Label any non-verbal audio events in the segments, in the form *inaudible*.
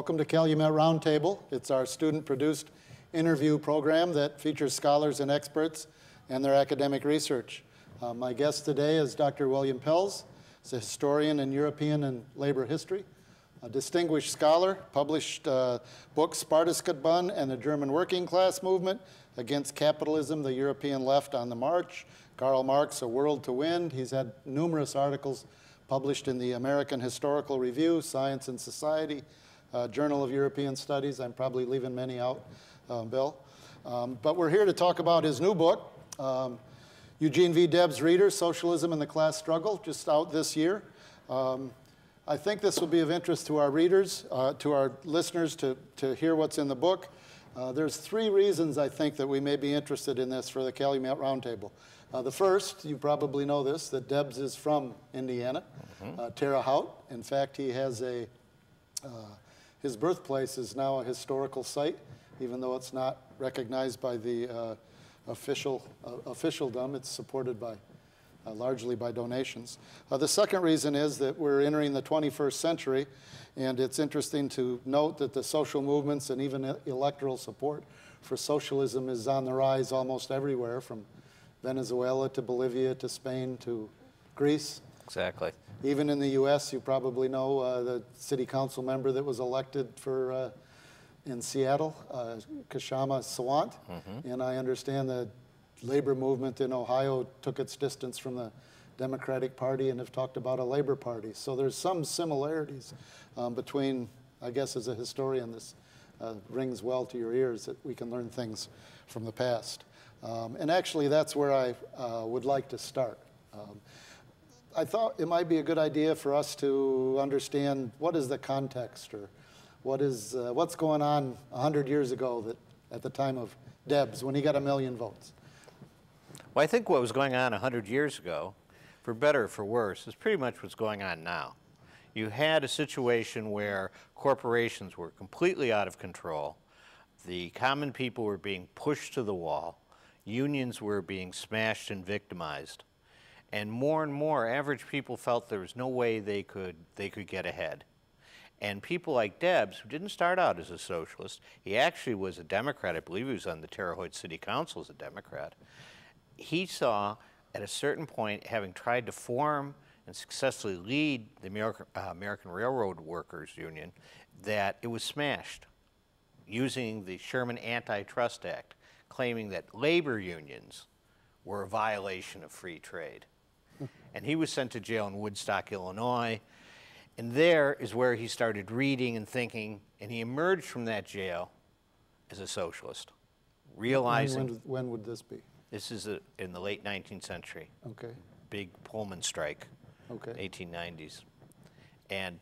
Welcome to Calumet Roundtable. It's our student-produced interview program that features scholars and experts and their academic research. Uh, my guest today is Dr. William Pelz. He's a historian in European and labor history, a distinguished scholar, published uh, books Spartakusbund and the German Working Class Movement Against Capitalism, the European Left on the March, Karl Marx, A World to Win. He's had numerous articles published in the American Historical Review, Science and Society, uh, Journal of European Studies. I'm probably leaving many out, uh, Bill. Um, but we're here to talk about his new book, um, Eugene V. Debs' Reader, Socialism and the Class Struggle, just out this year. Um, I think this will be of interest to our readers, uh, to our listeners, to, to hear what's in the book. Uh, there's three reasons I think that we may be interested in this for the Calumet Roundtable. Uh, the first, you probably know this, that Debs is from Indiana, mm -hmm. Terre Haute. In fact, he has a, uh, his birthplace is now a historical site, even though it's not recognized by the uh, official uh, officialdom. It's supported by uh, largely by donations. Uh, the second reason is that we're entering the 21st century, and it's interesting to note that the social movements and even electoral support for socialism is on the rise almost everywhere, from Venezuela to Bolivia to Spain to Greece. Exactly. Even in the U.S., you probably know uh, the city council member that was elected for uh, in Seattle, uh, Kshama Sawant, mm -hmm. and I understand the labor movement in Ohio took its distance from the Democratic Party and have talked about a labor party. So there's some similarities um, between, I guess as a historian, this uh, rings well to your ears that we can learn things from the past. Um, and actually, that's where I uh, would like to start. Um, I thought it might be a good idea for us to understand what is the context or what is, uh, what's going on 100 years ago that, at the time of Debs when he got a million votes. Well, I think what was going on 100 years ago, for better or for worse, is pretty much what's going on now. You had a situation where corporations were completely out of control. The common people were being pushed to the wall. Unions were being smashed and victimized. And more and more average people felt there was no way they could, they could get ahead. And people like Debs, who didn't start out as a socialist, he actually was a Democrat. I believe he was on the Terre Haute City Council as a Democrat. He saw at a certain point, having tried to form and successfully lead the American, uh, American Railroad Workers Union, that it was smashed using the Sherman Antitrust Act, claiming that labor unions were a violation of free trade. And he was sent to jail in Woodstock, Illinois. And there is where he started reading and thinking, and he emerged from that jail as a socialist, realizing. When, when would this be? This is a, in the late 19th century. Okay. Big Pullman strike. Okay. 1890s. And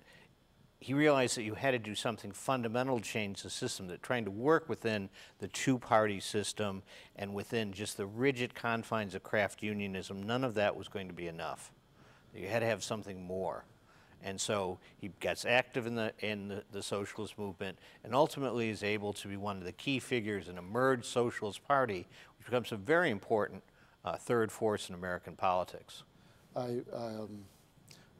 he realized that you had to do something fundamental to change the system, that trying to work within the two-party system and within just the rigid confines of craft unionism, none of that was going to be enough. You had to have something more. And so he gets active in the, in the, the, socialist movement and ultimately is able to be one of the key figures in a merged socialist party, which becomes a very important uh, third force in American politics. I, um,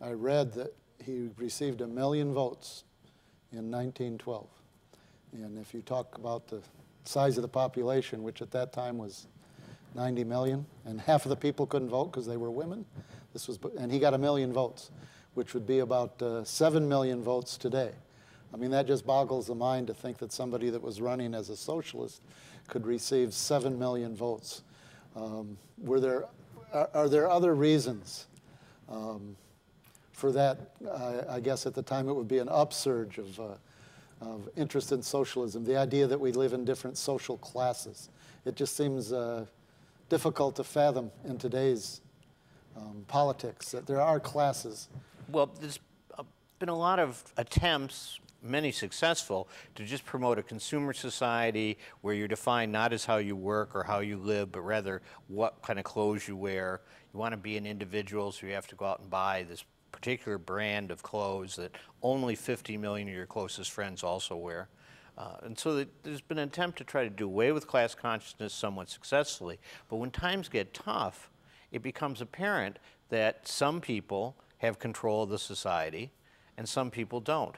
I read that he received a million votes in 1912. And if you talk about the size of the population, which at that time was 90 million, and half of the people couldn't vote because they were women, this was, and he got a million votes which would be about uh, 7 million votes today. I mean, that just boggles the mind to think that somebody that was running as a socialist could receive 7 million votes. Um, were there, are, are, there other reasons um, for that? I, I, guess at the time it would be an upsurge of, uh, of interest in socialism, the idea that we live in different social classes. It just seems uh, difficult to fathom in today's um, politics that there are classes well, there's been a lot of attempts, many successful, to just promote a consumer society where you're defined not as how you work or how you live, but rather what kind of clothes you wear. You want to be an individual, so you have to go out and buy this particular brand of clothes that only 50 million of your closest friends also wear. Uh, and so there's been an attempt to try to do away with class consciousness somewhat successfully. But when times get tough, it becomes apparent that some people have control of the society, and some people don't.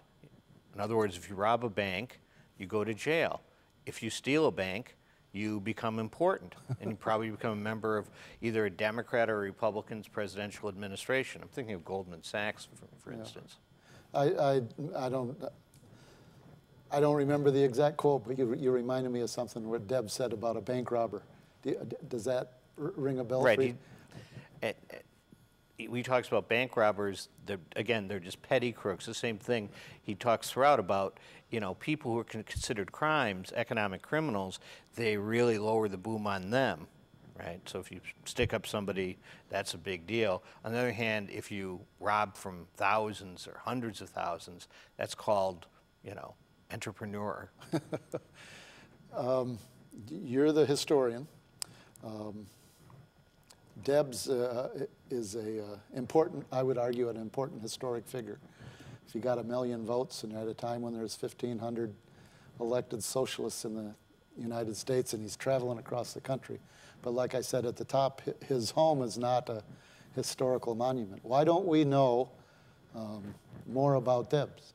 In other words, if you rob a bank, you go to jail. If you steal a bank, you become important, and you probably become a member of either a Democrat or a Republican's presidential administration. I'm thinking of Goldman Sachs, for, for instance. I, I, I don't, I don't remember the exact quote, but you, you reminded me of something what Deb said about a bank robber. Do Does that r- ring a bell Right. for He, you? eh, he talks about bank robbers. Again, they're just petty crooks. The same thing he talks throughout about, you know, people who are con- considered crimes, economic criminals. They really lower the boom on them, right? So if you stick up somebody, that's a big deal. On the other hand, if you rob from thousands or hundreds of thousands, that's called, you know, entrepreneur. *laughs* You're the historian. Um, Deb's uh, is a uh, important, I would argue, an important historic figure. If you got a million votes, and at a time when there's 1,500 elected socialists in the United States, and he's traveling across the country. But like I said at the top, his home is not a historical monument. Why don't we know um, more about Debs?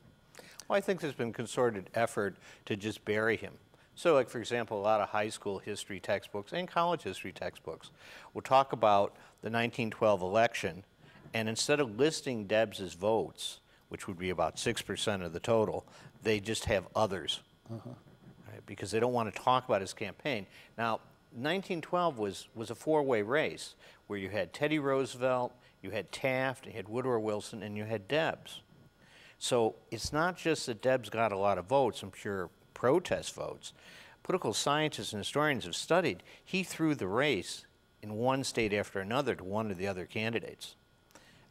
Well, I think there's been concerted effort to just bury him. So, like, for example, a lot of high school history textbooks and college history textbooks will talk about the 1912 election, and instead of listing Debs' votes, which would be about 6% of the total, they just have others. Uh-huh. Right, because they don't want to talk about his campaign. Now, 1912 was, was a four way race where you had Teddy Roosevelt, you had Taft, you had Woodrow Wilson, and you had Debs. So it's not just that Debs got a lot of votes and pure protest votes. Political scientists and historians have studied he threw the race in one state after another to one of the other candidates.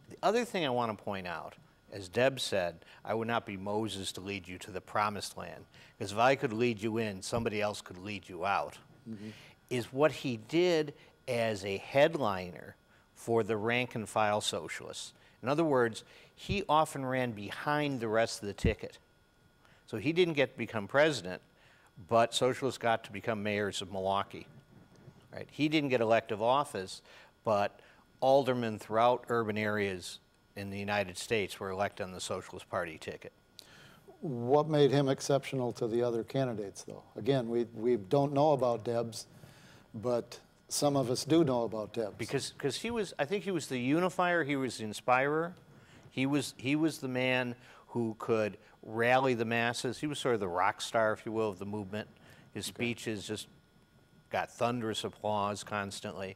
The other thing I want to point out, as Deb said, I would not be Moses to lead you to the promised land, because if I could lead you in, somebody else could lead you out, mm-hmm. is what he did as a headliner for the rank and file socialists. In other words, he often ran behind the rest of the ticket. So he didn't get to become president, but socialists got to become mayors of Milwaukee. Right? He didn't get elective office, but aldermen throughout urban areas in the United States were elected on the Socialist Party ticket. What made him exceptional to the other candidates, though? Again, we, we don't know about Debs, but some of us do know about Debs. Because because he was, I think he was the unifier, he was the inspirer, he was, he was the man who could rally the masses. He was sort of the rock star, if you will, of the movement. His speeches just got thunderous applause constantly.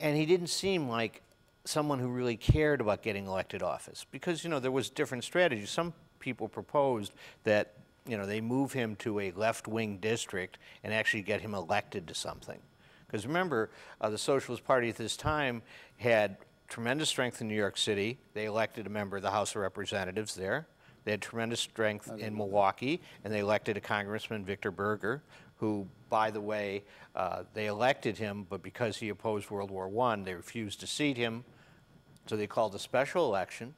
And he didn't seem like someone who really cared about getting elected office because, you know, there was different strategies. Some people proposed that, you know, they move him to a left-wing district and actually get him elected to something. Because remember, uh, the Socialist Party at this time had tremendous strength in New York City. They elected a member of the House of Representatives there. They had tremendous strength in Milwaukee, and they elected a Congressman, Victor Berger, who, by the way, uh, they elected him, but because he opposed World War I, they refused to seat him. So they called a special election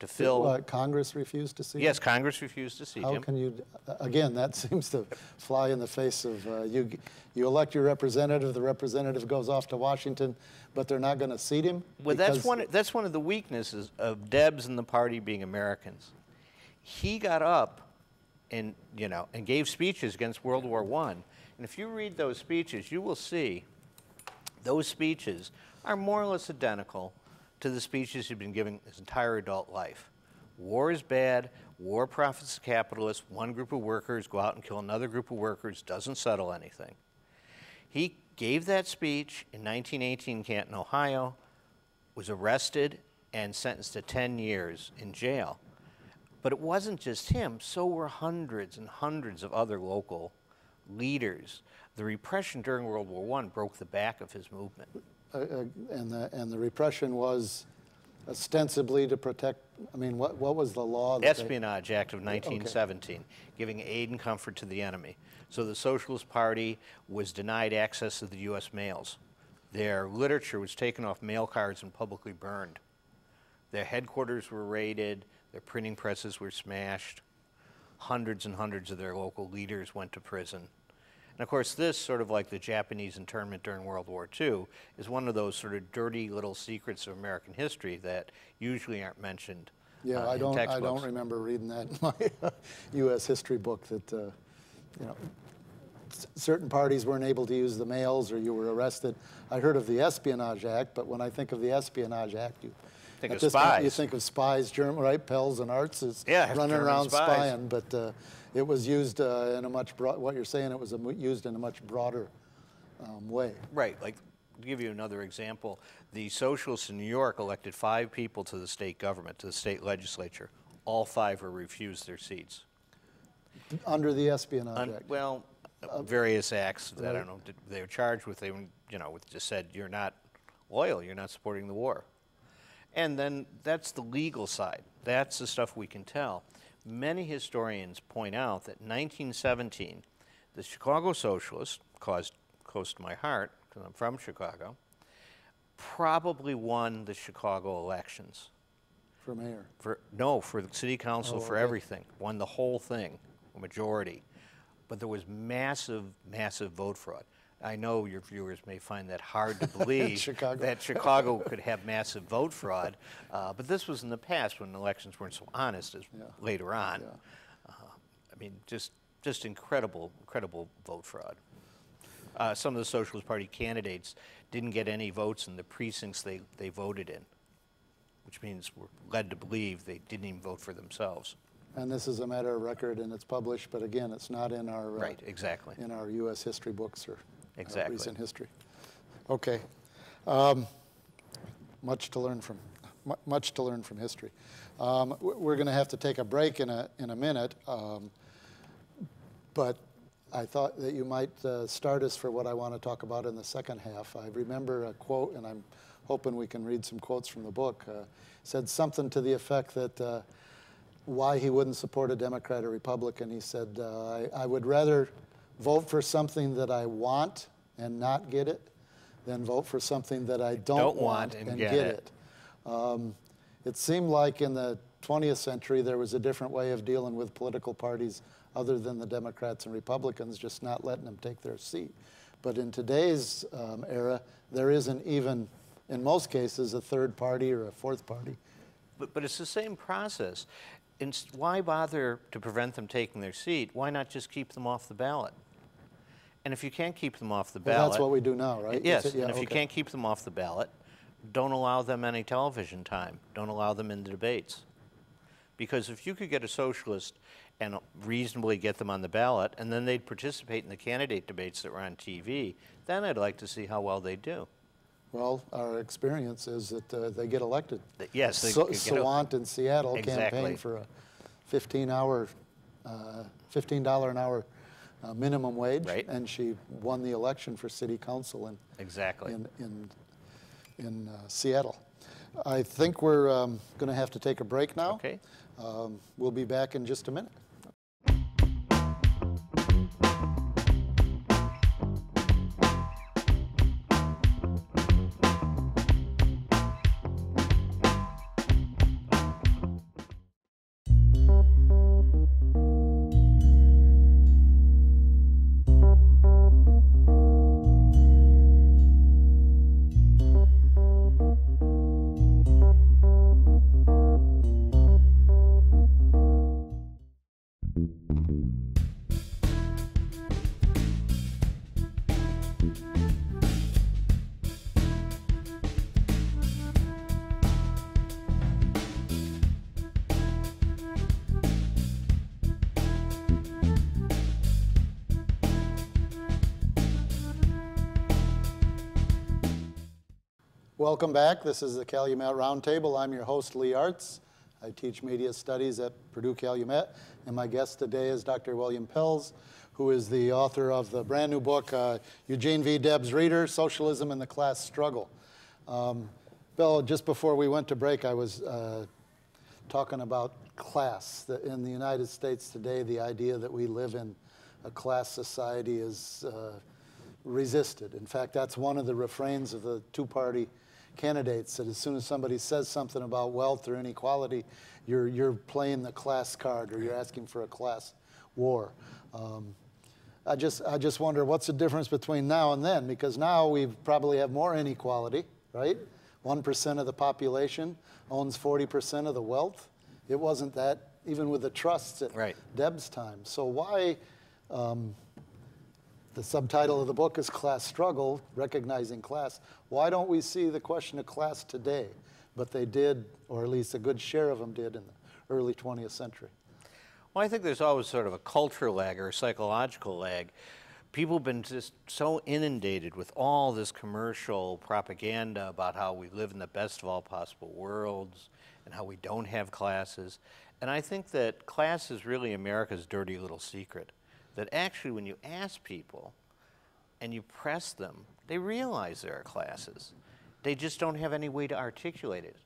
to fill. What, Congress refused to see Yes, him? Yes, Congress refused to seat How him. can you, again, that *laughs* seems to fly in the face of, uh, you, you elect your representative, the representative goes off to Washington, but they're not going to seat him? Well, that's one, that's one of the weaknesses of Debs and the party being Americans. He got up and, you know, and gave speeches against World War I. And if you read those speeches, you will see those speeches are more or less identical to the speeches he'd been giving his entire adult life. War is bad. War profits the capitalists. One group of workers go out and kill another group of workers. Doesn't settle anything. He gave that speech in 1918 in Canton, Ohio, was arrested and sentenced to 10 years in jail. But it wasn't just him, so were hundreds and hundreds of other local leaders. The repression during World War I broke the back of his movement. uh, uh, And the, and the repression was ostensibly to protect, I mean, what, what was the law? that they- Espionage Act of 1917, giving aid and comfort to the enemy. So the Socialist Party was denied access to the U.S. mails. Their literature was taken off mail cards and publicly burned. Their headquarters were raided, their printing presses were smashed. Hundreds and hundreds of their local leaders went to prison. And of course, this, sort of like the Japanese internment during World War II, is one of those sort of dirty little secrets of American history that usually aren't mentioned Yeah, uh, I don't, I don't remember reading that in my *laughs* U.S. history book that, uh, you know, certain parties weren't able to use the mails or you were arrested. I heard of the Espionage Act, but when I think of the Espionage Act, you Think at of this point, you think of spies, German, right? Pelz and Artz is Yeah, running around spies. spying, but uh, it was used uh, in a much broad. What you're saying, it was a, used in a much broader um, way. Right, like, to give you another example, the socialists in New York elected five people to the state government, to the state legislature. All five were refused their seats. Under the Espionage Un- Act. Well, various acts that I don't know, they were charged with, they, you know, with just said, you're not loyal, you're not supporting the war. And then that's the legal side. That's the stuff we can tell. Many historians point out that 1917, the Chicago Socialists, caused close to my heart, because I'm from Chicago, probably won the Chicago elections. for mayor. For, no, for the city council, Oh, for okay. everything. Won the whole thing, a majority. But there was massive, massive vote fraud. I know your viewers may find that hard to *laughs* believe Chicago. that Chicago could have massive vote fraud, uh, but this was in the past when elections weren't so honest as Yeah. later on. Yeah. Uh, I mean, just just incredible, incredible vote fraud. Uh, some of the Socialist Party candidates didn't get any votes in the precincts they, they voted in, which means we're led to believe they didn't even vote for themselves. And this is a matter of record, and it's published, but again, it's not in our uh, Right, exactly. in our U.S. history books or Exactly. recent history. Okay, um, much to learn from much to learn from history. Um, we're going to have to take a break in a in a minute, um, but I thought that you might uh, start us for what I want to talk about in the second half. I remember a quote, and I'm hoping we can read some quotes from the book. Uh, said something to the effect that. Uh, why he wouldn't support a Democrat or Republican. He said, uh, I, I would rather vote for something that I want and not get it than vote for something that I don't, Don't want and get it. Um, it seemed like in the 20th century there was a different way of dealing with political parties other than the Democrats and Republicans, just not letting them take their seat. But in today's um, era, there isn't even, in most cases, a third party or a fourth party. But, but it's the same process. Why bother to prevent them taking their seat? Why not just keep them off the ballot? And if you can't keep them off the Well, ballot, that's what we do now, right? Yes, it- yeah, and if you can't keep them off the ballot, don't allow them any television time. Don't allow them in the debates. Because if you could get a socialist and reasonably get them on the ballot, and then they'd participate in the candidate debates that were on TV, then I'd like to see how well they do. Well, our experience is that uh, they get elected. Yes, they So- Sawant in Seattle Exactly. campaigned for a 15-hour, uh, $15 an hour uh, minimum wage. Right. And she won the election for city council in, Exactly. in, in, in uh, Seattle. I think we're going to have to take a break now. Okay. Um, We'll be back in just a minute. Welcome back. This is the Calumet Roundtable. I'm your host, Lee Artz. I teach media studies at Purdue Calumet, and my guest today is Dr. William Pelz, who is the author of the brand new book, uh, Eugene V. Debs Reader Socialism and the Class Struggle. Um, Bill, just before we went to break, I was uh, talking about class. That in the United States today, the idea that we live in a class society is uh, resisted. In fact, that's one of the refrains of the two party candidates that as soon as somebody says something about wealth or inequality, you're, you're playing the class card or you're asking for a class war. Um, I just, I just wonder what's the difference between now and then? Because now we probably have more inequality, right? 1% of the population owns 40% of the wealth. it wasn't that, even with the trusts at Right. Deb's time. So why, um, the subtitle of the book is Class Struggle, Recognizing Class. Why don't we see the question of class today? But they did, or at least a good share of them did in the early 20th century. Well, I think there's always sort of a cultural lag or a psychological lag. People have been just so inundated with all this commercial propaganda about how we live in the best of all possible worlds and how we don't have classes. And I think that class is really America's dirty little secret. That actually, when you ask people and you press them, they realize there are classes. They just don't have any way to articulate it.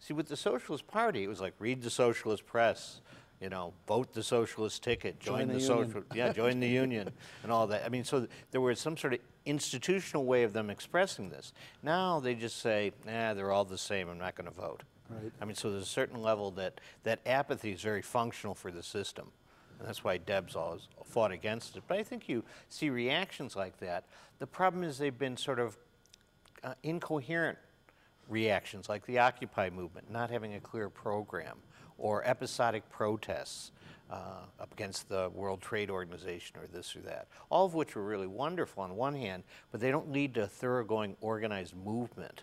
See, with the Socialist Party, it was like read the Socialist Press, you know, vote the Socialist ticket, join, Join the, the social, yeah, join the union, *laughs* and all that. I mean, so there was some sort of institutional way of them expressing this. Now they just say, nah, they're all the same. I'm not going to vote. Right. I mean, so there's a certain level that that apathy is very functional for the system. And that's why Debs always fought against it. But I think you see reactions like that. The problem is they've been sort of uh, incoherent reactions, like the Occupy movement, not having a clear program, or episodic protests uh, up against the World Trade Organization or this or that. All of which were really wonderful on one hand, but they don't lead to a thoroughgoing organized movement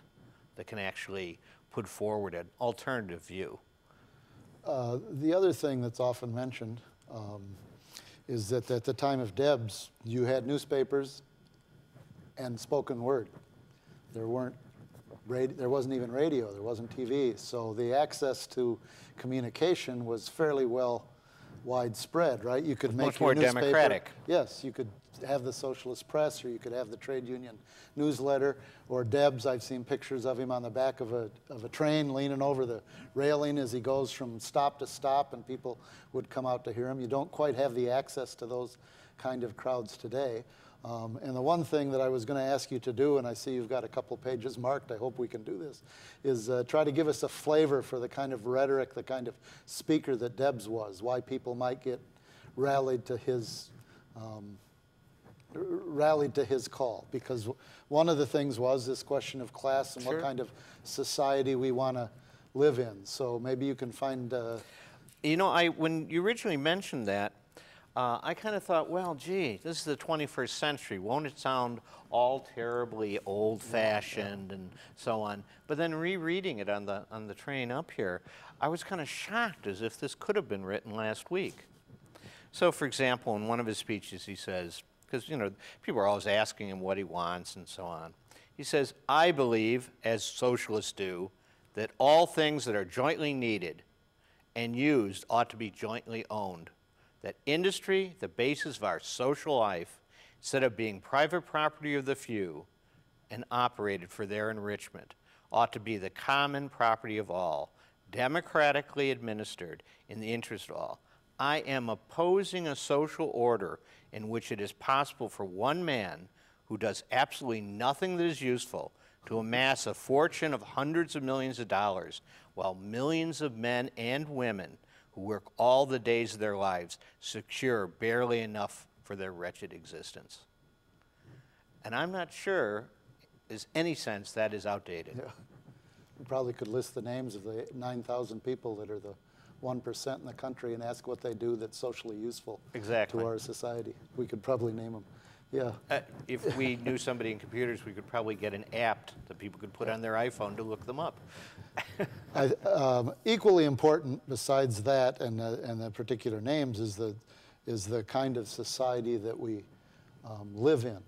that can actually put forward an alternative view. Uh, The other thing that's often mentioned um, is that at the time of Debs, you had newspapers and spoken word. There weren't, there wasn't even radio, there wasn't TV, so the access to communication was fairly well widespread, right? You could make much your more newspaper- democratic. Yes, you could have the socialist press, or you could have the trade union newsletter, or Debs, I've seen pictures of him on the back of a, of a train leaning over the railing as he goes from stop to stop, and people would come out to hear him. You don't quite have the access to those kind of crowds today. Um, and the one thing that I was going to ask you to do, and I see you've got a couple pages marked, I hope we can do this, is uh, try to give us a flavor for the kind of rhetoric, the kind of speaker that Debs was, why people might get rallied to his um, rallied to his call because one of the things was this question of class and Sure. what kind of society we want to live in. So maybe you can find. Uh, You know, I when you originally mentioned that, uh, I kind of thought, well, gee, this is the 21st century. Won't it sound all terribly old-fashioned and so on? But then rereading it on the on the train up here, I was kind of shocked, as if this could have been written last week. So, for example, in one of his speeches, he says, because you know people are always asking him what he wants and so on. He says, "I believe, as socialists do, that all things that are jointly needed and used ought to be jointly owned. That industry, the basis of our social life, instead of being private property of the few and operated for their enrichment, ought to be the common property of all, democratically administered in the interest of all. I am opposing a social order in which it is possible for one man who does absolutely nothing that is useful to amass a fortune of hundreds of millions of dollars, while millions of men and women who work all the days of their lives secure barely enough for their wretched existence. And I'm not sure there's any sense that is outdated. we probably could list the names of the 9,000 people that are the 1% in the country and ask what they do that's socially useful Exactly. to our society. We could probably name them. Yeah. Uh, if we knew somebody in computers, we could probably get an app that people could put on their iPhone to look them up. I, um, equally important, besides that and the, and the particular names, is the is the kind of society that we um, live in.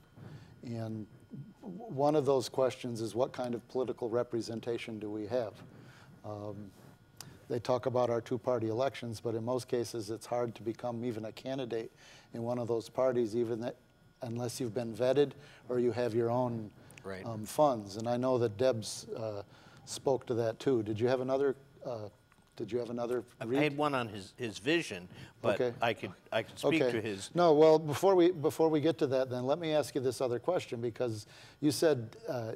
And one of those questions is what kind of political representation do we have? Um, they talk about our two-party elections, but in most cases, it's hard to become even a candidate in one of those parties, even that, unless you've been vetted or you have your own Right. um, funds. And I know that Debs uh, spoke to that too. Did you have another? Uh, did you have another? I read? had one on his, his vision, but Okay. I could I could speak okay. to his. No, well, before we before we get to that, then let me ask you this other question because you said. Uh,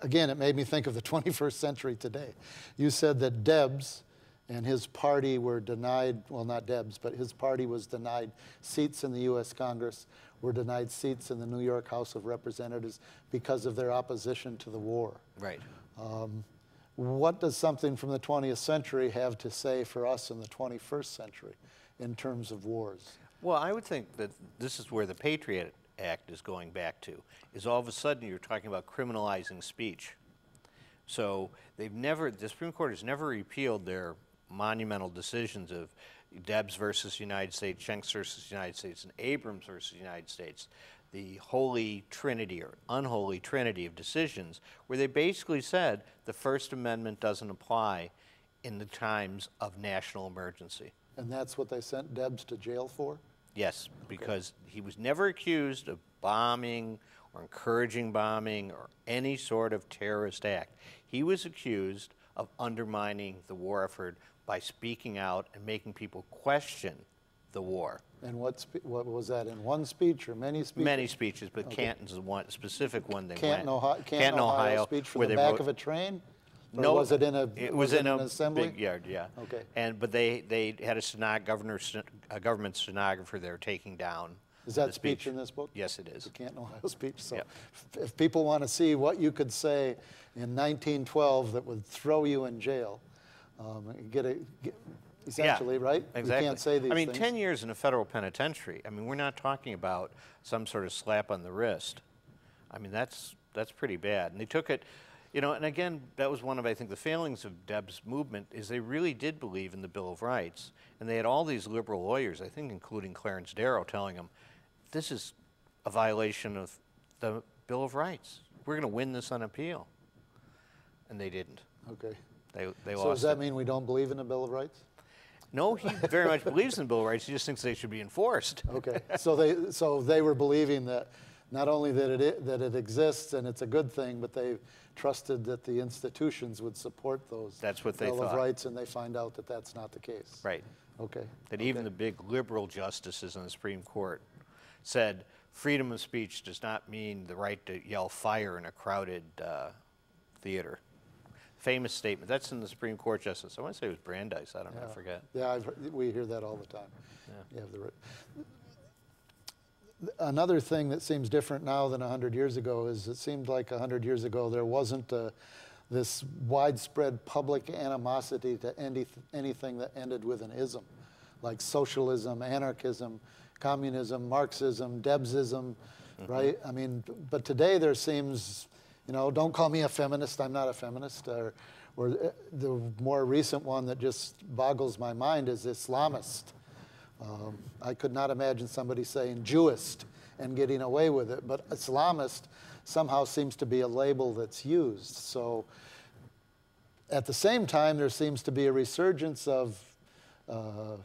Again, it made me think of the *laughs* 21st century today. You said that Debs and his party were denied, well, not Debs, but his party was denied seats in the U.S. Congress, were denied seats in the New York House of Representatives because of their opposition to the war. Right. Um, what does something from the 20th century have to say for us in the 21st century in terms of wars? Well, I would think that this is where the Patriot Act is going back to, is all of a sudden you're talking about criminalizing speech. So they've never, the Supreme Court has never repealed their monumental decisions of Debs versus United States, Schenck versus United States, and Abrams versus United States, the holy trinity or unholy trinity of decisions, where they basically said the First Amendment doesn't apply in the times of national emergency. And that's what they sent Debs to jail for? Yes, because he was never accused of bombing or encouraging bombing or any sort of terrorist act. He was accused of undermining the war effort by speaking out and making people question the war. And what, spe- what was that, in one speech or many speeches? Many speeches, but Canton's the one, specific one they Canton, went. Ohio, Canton, Ohio speech from the back wrote- of a train? Or No, was it in a, It was in an a assembly? big yard, yeah. Okay. And, but they, they had a stenog, governor, a government stenographer there taking down Is that the speech in this book? Yes, it is. The Canton, Ohio speech. So Yep. if people want to see what you could say in 1912 that would throw you in jail, um, get a, get- essentially, right? Exactly. You can't say these I mean, things. 10 years in a federal penitentiary, I mean, we're not talking about some sort of slap on the wrist. I mean, that's, that's pretty bad. And they took it, you know, and again, that was one of, I think, the failings of Deb's movement is they really did believe in the Bill of Rights. And they had all these liberal lawyers, I think including Clarence Darrow, telling them, this is a violation of the Bill of Rights. We're going to win this on appeal. And they didn't. Okay. They, they So does that it. mean we don't believe in the Bill of Rights? No, he very much believes in the Bill of Rights. He just thinks they should be enforced. Okay, so they, so they were believing that not only that it, that it exists and it's a good thing, but they trusted that the institutions would support those. That's what they Bill of. Rights, and they find out that that's not the case. Right. Okay. That even the big liberal justices in the Supreme Court said freedom of speech does not mean the right to yell fire in a crowded uh, theater. Famous statement. That's in the Supreme Court justice. I want to say it was Brandeis. I don't know. I forget. Yeah, I've, we hear that all the time. Have the Another thing that seems different now than 100 years ago is it seemed like 100 years ago there wasn't uh this widespread public animosity to any, anything that ended with an ism, like socialism, anarchism, communism, Marxism, Debsism, right? I mean, but today there seems, you know, don't call me a feminist, I'm not a feminist. Or, or uh, the more recent one that just boggles my mind is Islamist. Um, I could not imagine somebody saying Jewist and getting away with it, but Islamist somehow seems to be a label that's used. So at the same time, there seems to be a resurgence of uh,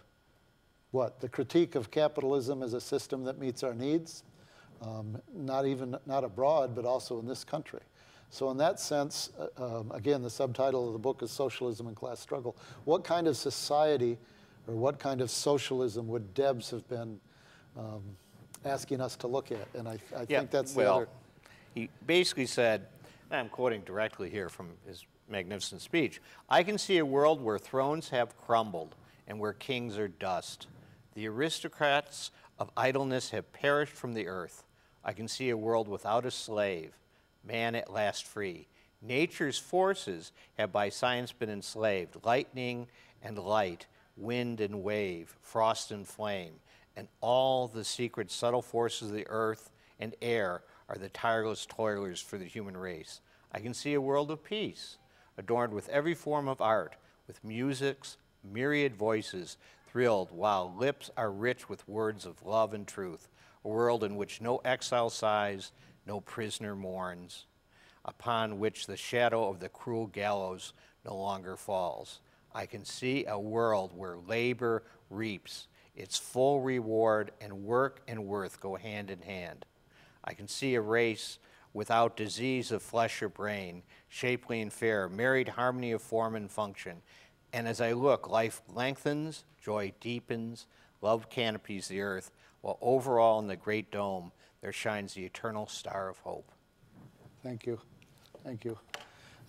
what? The critique of capitalism as a system that meets our needs, um, not even not abroad, but also in this country. So in that sense, uh, um, again, the subtitle of the book is Socialism and Class Struggle. What kind of society or what kind of socialism would Debs have been um, asking us to look at? And I, I Yeah, think that's the well, other. he basically said, and I'm quoting directly here from his magnificent speech I can see a world where thrones have crumbled and where kings are dust. The aristocrats of idleness have perished from the earth. I can see a world without a slave, man at last free. Nature's forces have by science been enslaved lightning and light, wind and wave, frost and flame, and all the secret subtle forces of the earth and air are the tireless toilers for the human race. I can see a world of peace, adorned with every form of art, with music's myriad voices thrilled, while lips are rich with words of love and truth. A world in which no exile sighs, no prisoner mourns, upon which the shadow of the cruel gallows no longer falls. I can see a world where labor reaps its full reward and work and worth go hand in hand. I can see a race without disease of flesh or brain, shapely and fair, married harmony of form and function. And as I look, life lengthens, joy deepens, love canopies the earth, while overall in the great dome there shines the eternal star of hope. Thank you. Thank you.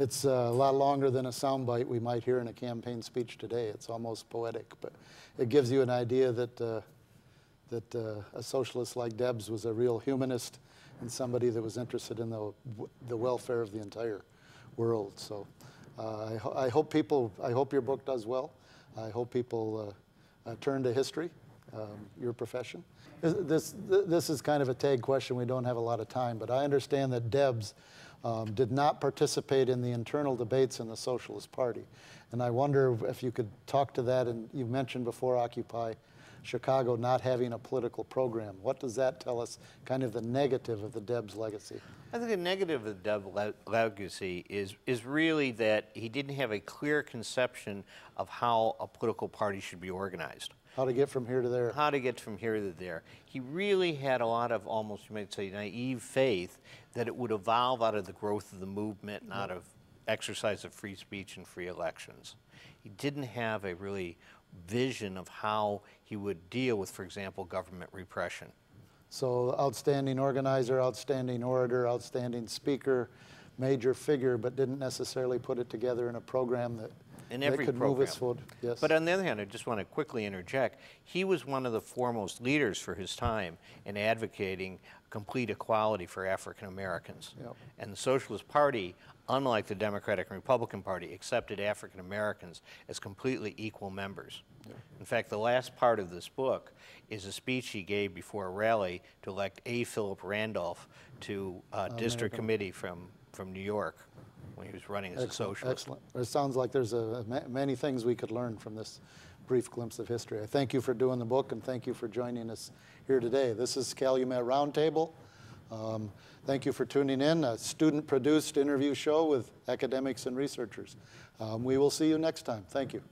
It's uh, a lot longer than a soundbite we might hear in a campaign speech today. It's almost poetic, but it gives you an idea that, uh, that uh, a socialist like Debs was a real humanist and somebody that was interested in the, the welfare of the entire world. So Uh, I, ho- I hope people, I hope your book does well. I hope people uh, uh, turn to history, um, your profession. This, this, is kind of a tag question. We don't have a lot of time, but I understand that Debs um, did not participate in the internal debates in the Socialist Party. And I wonder if you could talk to that. And you mentioned before Occupy Chicago not having a political program. What does that tell us, kind of the negative of the Debs legacy? I think the negative of the Debs legacy is, is really that he didn't have a clear conception of how a political party should be organized. How to get from here to there? how to get from here to there. He really had a lot of almost, you might say, naive faith that it would evolve out of the growth of the movement and out of exercise of free speech and free elections. He didn't have a really vision of how he would deal with, for example, government repression. So outstanding organizer, outstanding orator, outstanding speaker, major figure, but didn't necessarily put it together in a program that, in that could program. move us forward. Yes. But on the other hand, I just want to quickly interject. He was one of the foremost leaders for his time in advocating complete equality for African Americans. Yep. And the Socialist Party, unlike the Democratic and Republican Party, accepted African Americans as completely equal members. In fact, the last part of this book is a speech he gave before a rally to elect A. Philip Randolph to uh, district committee from, from New York when he was running as a Excellent, socialist. Excellent. It sounds like there's a, ma- many things we could learn from this brief glimpse of history. I thank you for doing the book and thank you for joining us here today. This is Calumet Roundtable. Um, Thank you for tuning in, a student-produced interview show with academics and researchers. Um, We will see you next time. Thank you.